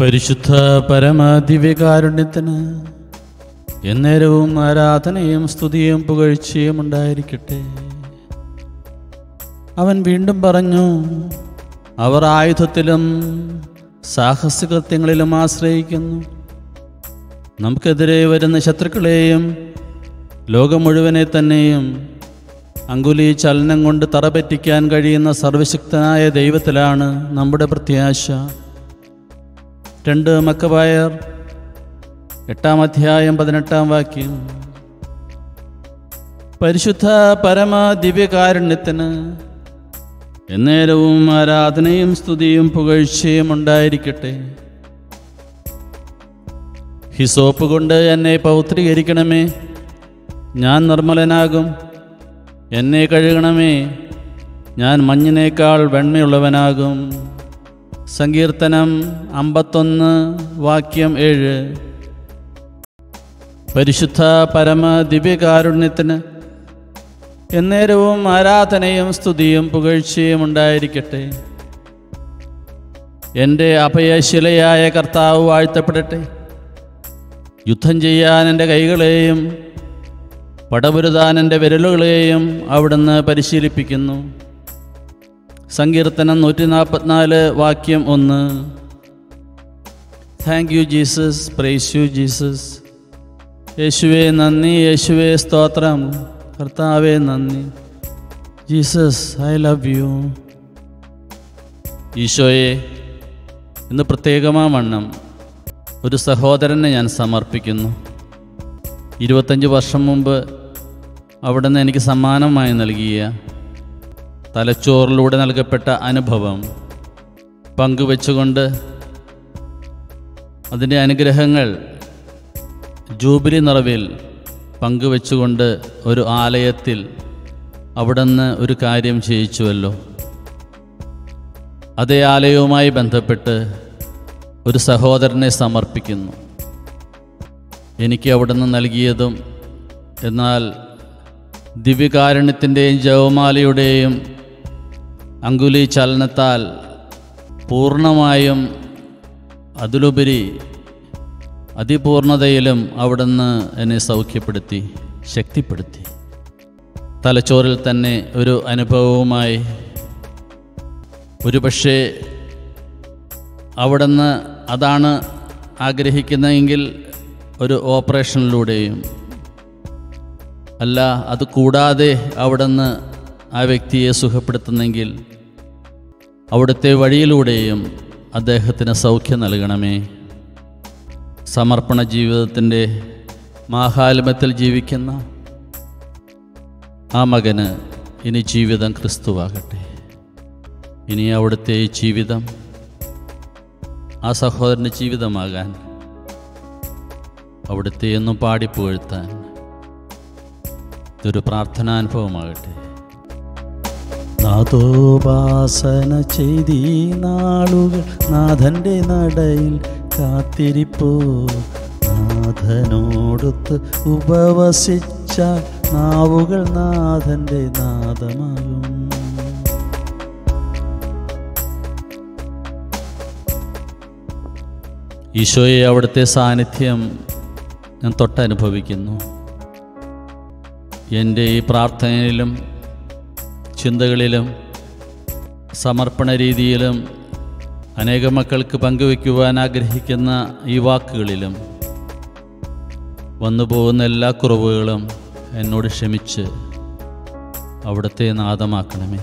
പരിശുദ്ധ പരമദിവ്യകാരുണ്യത്തിന് എന്നേരവും ആരാധനയും സ്തുതിയും പുകഴ്ചയും ഉണ്ടായിരിക്കട്ടെ. അവൻ വീണ്ടും പറഞ്ഞു അവർ ആയുധത്തിലും സാഹസികത്യങ്ങളിലും ആശ്രയിക്കുന്നു. നമുക്കെതിരെ വരുന്ന ശത്രുക്കളെയും ലോകം മുഴുവനെ തന്നെയും അങ്കുലി ചലനം കൊണ്ട് തറപറ്റിക്കാൻ കഴിയുന്ന സർവശക്തനായ ദൈവത്തിലാണ് നമ്മുടെ പ്രത്യാശ. രണ്ട് മക്കബായർ. എട്ടാം അധ്യായം പതിനെട്ടാം വാക്യം. പരിശുദ്ധ പരമ ദിവ്യകാരുണ്യത്തിന് എന്നേരവും ആരാധനയും സ്തുതിയും പുകഴ്ചയും ഉണ്ടായിരിക്കട്ടെ. ഹിസോപ്പ് കൊണ്ട് എന്നെ പൗത്രീകരിക്കണമേ. ഞാൻ നിർമ്മലനാകും. എന്നെ കഴുകണമേ. ഞാൻ മഞ്ഞിനേക്കാൾ വെണ്മയുള്ളവനാകും. സങ്കീർത്തനം അമ്പത്തൊന്ന് വാക്യം ഏഴ്. പരിശുദ്ധ പരമ ദിവ്യകാരുണ്യത്തിന് എന്നേരവും ആരാധനയും സ്തുതിയും പുകഴ്ചയും ഉണ്ടായിരിക്കട്ടെ. എന്റെ അഭയശിലയായ കർത്താവ് വാഴ്ത്തപ്പെടട്ടെ. യുദ്ധം ചെയ്യാൻ എന്റെ കൈകളെയും പടപുരുതാൻ എന്റെ വിരലുകളെയും അവിടുന്ന് പരിശീലിപ്പിക്കുന്നു. സങ്കീർത്തനം നൂറ്റി നാൽപ്പത്തിനാല് വാക്യം ഒന്ന്. Thank you Jesus praise you Jesus യേശുവേ നന്ദി. യേശുവേ സ്തോത്രം. കർത്താവേ നന്ദി. ജീസസ് ഐ ലവ് യു ഈശോയെ ഇന്ന് പ്രത്യേകമാ വണ്ണം ഒരു സഹോദരനെ ഞാൻ സമർപ്പിക്കുന്നു. ഇരുപത്തഞ്ച് വർഷം മുമ്പ് അവിടുന്ന് എനിക്ക് സമ്മാനമായി നൽകിയ തലച്ചോറിലൂടെ നൽകപ്പെട്ട അനുഭവം പങ്കുവെച്ചുകൊണ്ട് അതിന്റെ അനുഗ്രഹങ്ങൾ ജൂബിലി നിറവിൽ പങ്കുവെച്ചുകൊണ്ട് ഒരു ആലയത്തിൽ അവിടുന്ന് ഒരു കാര്യം ചെയ്യിച്ചുവല്ലോ. അതേ ആലയവുമായി ബന്ധപ്പെട്ട് ഒരു സഹോദരനെ സമർപ്പിക്കുന്നു. എനിക്ക് അവിടുന്ന് നൽകിയതും എന്നാൽ ദിവ്യകാരുണ്യത്തിന്റെയും ജവമാലയുടെയും അങ്കുലി ചലനത്താൽ പൂർണമായും അതിലുപരി അതിപൂർണതയിലും അവിടുന്ന് എന്നെ സൗഖ്യപ്പെടുത്തി ശക്തിപ്പെടുത്തി. തലച്ചോറിൽ തന്നെ ഒരു അനുഭവവുമായി. ഒരുപക്ഷെ അവിടുന്ന് അതാണ് ആഗ്രഹിക്കുന്നതെങ്കിൽ ഒരു ഓപ്പറേഷനിലൂടെയും. അല്ല അത് കൂടാതെ അവിടുന്ന് ആ വ്യക്തിയെ സുഖപ്പെടുത്തുന്നെങ്കിൽ അവിടുത്തെ വഴിയിലൂടെയും അദ്ദേഹത്തിന് സൗഖ്യം നൽകണമേ. സമർപ്പണ ജീവിതത്തിന്റെ മാഹാത്മ്യത്തിൽ ജീവിക്കുന്ന ആ മകന് ഇനി ജീവിതം ക്രിസ്തുവാകട്ടെ. ഇനി അവിടുത്തെ ഈ ജീവിതം ആ സഹോദരന്റെ ജീവിതമാകാൻ അവിടുത്തെ എന്നും പാടിപ്പുകഴ്ത്താൻ ഇതൊരു പ്രാർത്ഥനാനുഭവമാകട്ടെ. നാഥോപാസന ചെയ്തീ നാളുകൾ നാഥന്റെ നടയിൽ കാത്തിരിപ്പോ. നാഥനോടൊത്ത് ഉപവസിച്ച നാവുകൾ നാഥന്റെ നാദമാകും. ഈശോയെ അവിടുത്തെ സാന്നിധ്യം ഞാൻ തൊട്ടനുഭവിക്കുന്നു. എന്റെ ഈ പ്രാർത്ഥനയിലും ചിന്തകളിലും സമർപ്പണ രീതിയിലും അനേക മക്കൾക്ക് പങ്കുവയ്ക്കുവാൻ ആഗ്രഹിക്കുന്ന ഈ വാക്കുകളിലും വന്നു പോകുന്ന എല്ലാ കുറവുകളും എന്നോട് ക്ഷമിച്ച് അവിടുത്തെ നാദമാക്കണമേ.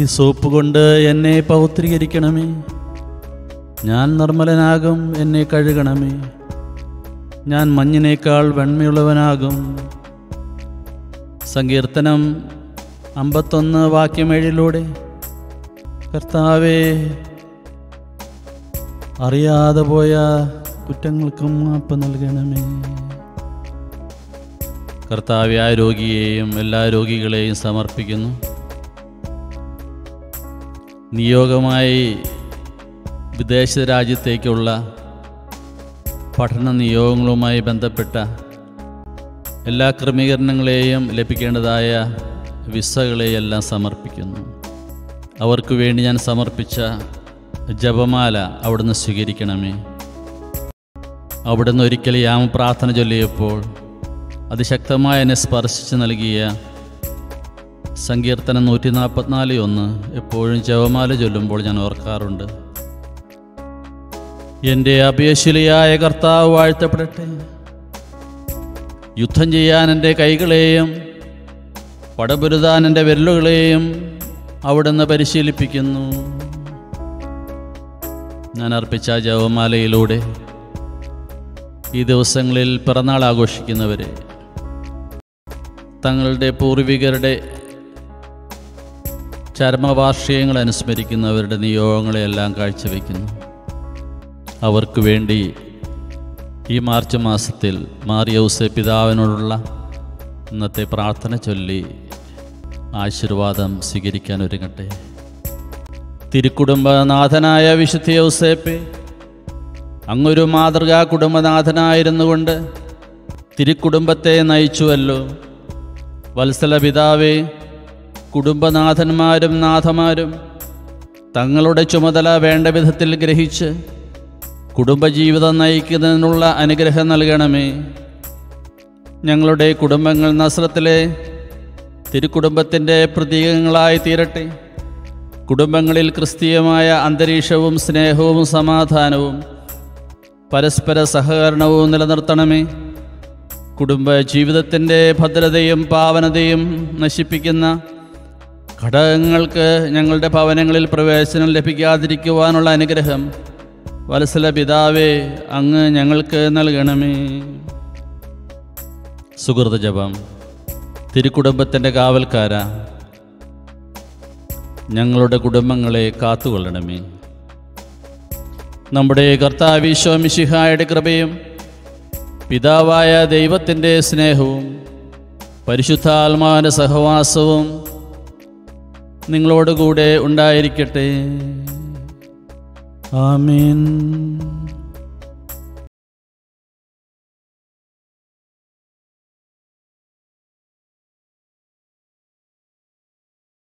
ഈ സോപ്പ് കൊണ്ട് എന്നെ പൗത്രീകരിക്കണമേ. ഞാൻ നിർമ്മലനാകും എന്നെ കഴുകണമേ. ഞാൻ മഞ്ഞിനേക്കാൾ വെണ്മയുള്ളവനാകും സങ്കീർത്തനം അമ്പത്തൊന്ന് വാക്യമേഴിലൂടെ. കർത്താവേ അറിയാതെ പോയ കുറ്റങ്ങൾക്കും മാപ്പ് നൽകണമേ. കർത്താവെ ആ രോഗിയെയും എല്ലാ രോഗികളെയും സമർപ്പിക്കുന്നു. നിയോഗമായി വിദേശ രാജ്യത്തേക്കുള്ള പഠന നിയോഗങ്ങളുമായി ബന്ധപ്പെട്ട എല്ലാ ക്രമീകരണങ്ങളെയും ലഭിക്കേണ്ടതായ വിസകളെയെല്ലാം സമർപ്പിക്കുന്നു. അവർക്ക് വേണ്ടി ഞാൻ സമർപ്പിച്ച ജപമാല അവിടുന്ന് സ്വീകരിക്കണമേ. അവിടുന്ന് ഒരിക്കൽ യാമ പ്രാർത്ഥന ചൊല്ലിയപ്പോൾ അതിശക്തമായ എന്നെ സ്പർശിച്ച് നൽകിയ സങ്കീർത്തനം നൂറ്റി നാൽപ്പത്തിനാല് ഒന്ന് എപ്പോഴും ജപമാല ചൊല്ലുമ്പോൾ ഞാൻ ഓർക്കാറുണ്ട്. എന്റെ അഭയശിലയായ കർത്താവ് വാഴ്ത്തപ്പെടട്ടെ. യുദ്ധം ചെയ്യാൻ എന്റെ കൈകളെയും പടപുരുതാൻ എന്റെ വിരലുകളെയും അവിടുന്ന് പരിശീലിപ്പിക്കുന്നു. ഞാൻ അർപ്പിച്ച ജവമാലയിലൂടെ ഈ ദിവസങ്ങളിൽ പിറന്നാൾ ആഘോഷിക്കുന്നവരെ തങ്ങളുടെ പൂർവികരുടെ ചരമവാർഷികങ്ങൾ അനുസ്മരിക്കുന്നവരുടെ നിയോഗങ്ങളെയെല്ലാം കാഴ്ചവെക്കുന്നു. അവർക്ക് വേണ്ടി ഈ മാർച്ച് മാസത്തിൽ മാറിയൗസ് പിതാവിനോടുള്ള ഇന്നത്തെ പ്രാർത്ഥന ചൊല്ലി ആശീർവാദം സ്വീകരിക്കാൻ ഒരുങ്ങട്ടെ. തിരുക്കുടുംബനാഥനായ വിശുദ്ധ യൗസേപ്പെ അങ്ങൊരു മാതൃകാ കുടുംബനാഥനായിരുന്നുകൊണ്ട് തിരുക്കുടുംബത്തെ നയിച്ചുവല്ലോ. വത്സല പിതാവേ കുടുംബനാഥന്മാരും നാഥമാരും തങ്ങളുടെ ചുമതല വേണ്ട വിധത്തിൽ ഗ്രഹിച്ച് കുടുംബജീവിതം നയിക്കുന്നതിനുള്ള അനുഗ്രഹം നൽകണമേ. ഞങ്ങളുടെ കുടുംബങ്ങൾ നസ്രത്തിലെ തിരുക്കുടുംബത്തിന്റെ പ്രതീകങ്ങളായി തീരട്ടെ. കുടുംബങ്ങളിൽ ക്രിസ്തീയമായ അന്തരീക്ഷവും സ്നേഹവും സമാധാനവും പരസ്പര സഹകരണവും നിലനിർത്തണമേ. കുടുംബ ജീവിതത്തിന്റെ ഭദ്രതയും പാവനതയും നശിപ്പിക്കുന്ന ഘടകങ്ങൾക്ക് ഞങ്ങളുടെ ഭവനങ്ങളിൽ പ്രവേശനം ലഭിക്കാതിരിക്കുവാനുള്ള അനുഗ്രഹം വത്സല പിതാവേ അങ്ങ് ഞങ്ങൾക്ക് നൽകണമേ. സുഹൃത ജപം. തിരുക്കുടുംബത്തിന്റെ കാവൽക്കാര ഞങ്ങളുടെ കുടുംബങ്ങളെ കാത്തുകൊള്ളണമേ. നമ്മുടെ കർത്താവിശ്വമിശിഹായുടെ കൃപയും പിതാവായ ദൈവത്തിന്റെ സ്നേഹവും പരിശുദ്ധാത്മാവിന്റെ സഹവാസവും നിങ്ങളോടുകൂടെ ഉണ്ടായിരിക്കട്ടെ. 아멘.